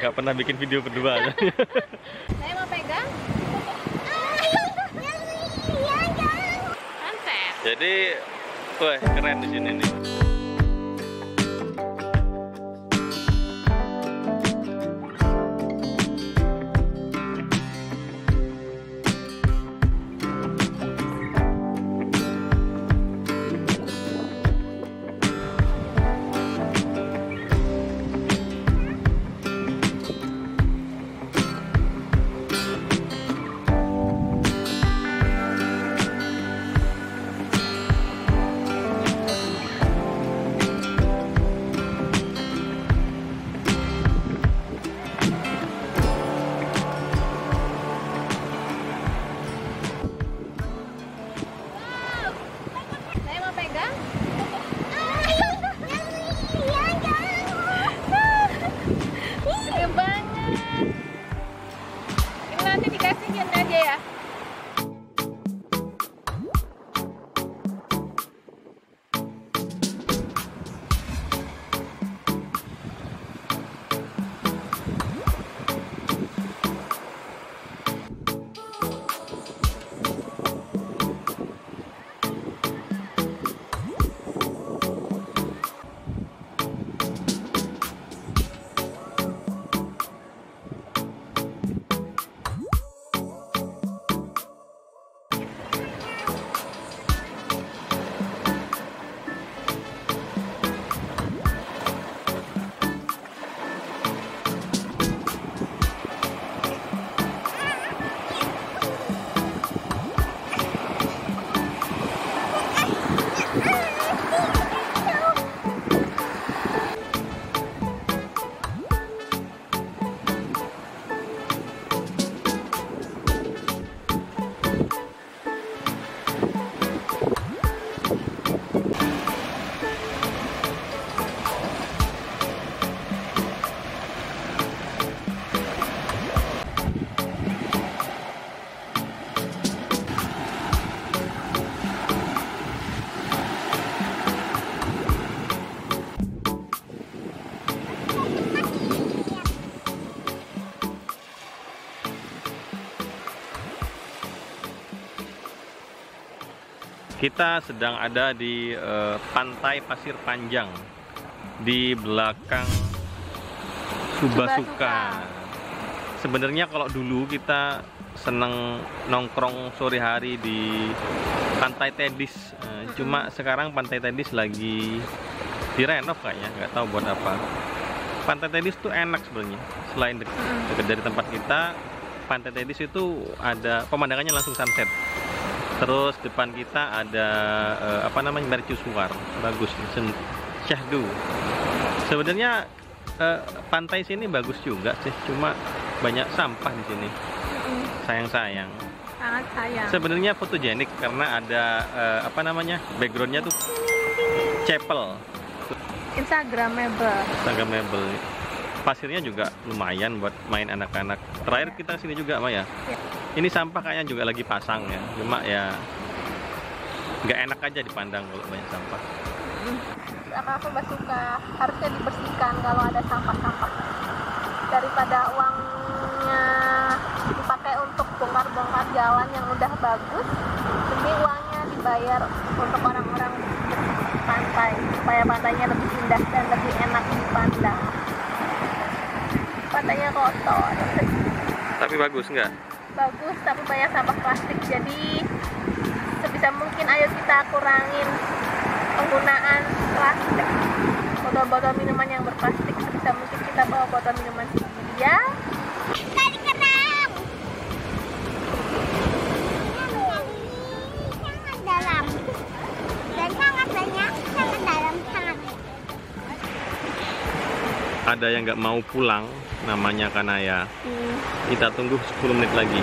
Gak pernah bikin video berdua. Saya mau pegang. Jadi, wah keren di sini nih. Ini nanti dikasih aja ya. Kita sedang ada di eh, pantai Pasir Panjang di belakang Subasuka. Subasuka. Sebenarnya kalau dulu kita seneng nongkrong sore hari di Pantai Tedis, Eh, cuma sekarang Pantai Tedis lagi direnov kayaknya, nggak tahu buat apa. Pantai Tedis tuh enak sebenarnya. Selain dek- dekat dari tempat kita, Pantai Tedis itu ada pemandangannya langsung sunset. Terus depan kita ada eh, apa namanya mercusuar, bagus, syahdu. Sebenarnya eh, pantai sini bagus juga sih, cuma banyak sampah di sini. Sayang-sayang. Sangat sayang. Sebenarnya fotogenik karena ada eh, apa namanya backgroundnya tuh chapel, Instagramable. Instagramable. Pasirnya juga lumayan buat main anak-anak. Terakhir kita sini juga, Maya. Ya. Ini sampah kayaknya juga lagi pasang ya. Cuma ya nggak enak aja dipandang kalau banyak sampah. Apa aku suka harusnya dibersihkan kalau ada sampah-sampah daripada uangnya dipakai untuk bongkar-bongkar jalan yang udah bagus demi uangnya dibayar untuk orang-orang pantai supaya pantainya lebih indah dan lebih enak dipandang pantainya kotor Tapi bagus nggak? Bagus tapi banyak sampah plastik jadi sebisa mungkin ayo kita kurangin penggunaan plastik. Botol-botol minuman yang berplastik sebisa mungkin kita bawa botol minuman sendiri ya Ada yang nggak mau pulang, namanya Kanaya. Kita tunggu 10 menit lagi.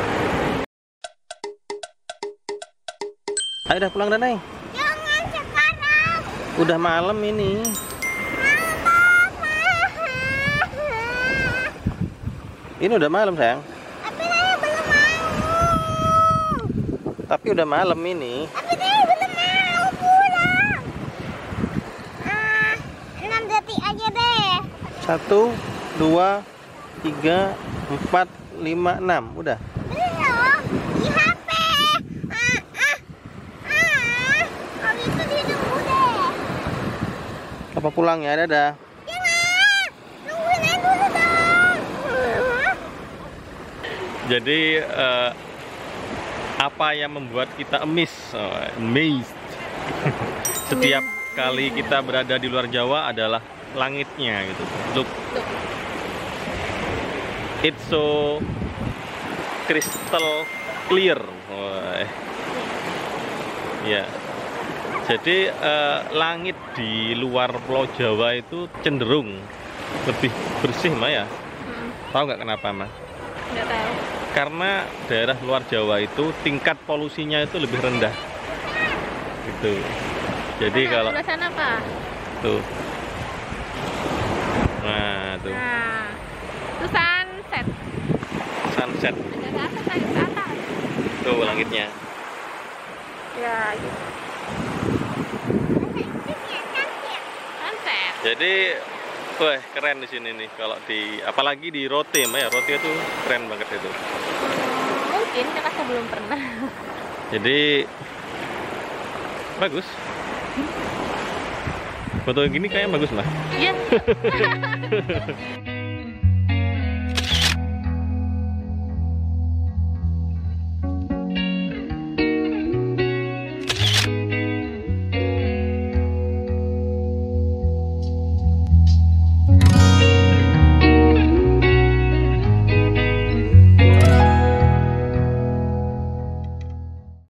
Ayo dah pulang Neng. Jangan sekarang. Udah malam ini. Ini udah malam, sayang. Tapi saya belum mau. Tapi udah malam ini. Tapi saya belum mau pulang. Ah, 6 detik aja deh. Satu, dua, tiga, empat, lima, enam. Udah. Ah, ah. Ah. Apa pulang ya? Dong. Jadi eh, apa yang membuat kita emis, oh, amazed setiap kali kita berada di luar Jawa adalah langitnya gitu. Look, it's so crystal clear. Wah. Ya. Jadi eh, langit di luar Pulau Jawa itu cenderung lebih bersih, Maya. Hmm, Tahu nggak kenapa, Ma? nggak tahu. karena daerah luar Jawa itu tingkat polusinya itu lebih rendah gitu jadi Sana, kalau sana apa? tuh tuh Nah, itu sunset. sunset Ada ke atas, ada ke atas. tuh langitnya Ya, gitu. Sunset. jadi wah keren di sini nih kalau di apalagi di Rote ya Rote itu keren banget itu Mungkin karena saya belum pernah. jadi bagus foto gini kayaknya bagus lah Iya.